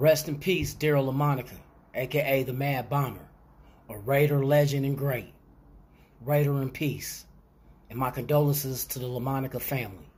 Rest in peace, Daryle Lamonica, aka the Mad Bomber, a Raider legend and great. Raider in peace. And my condolences to the Lamonica family.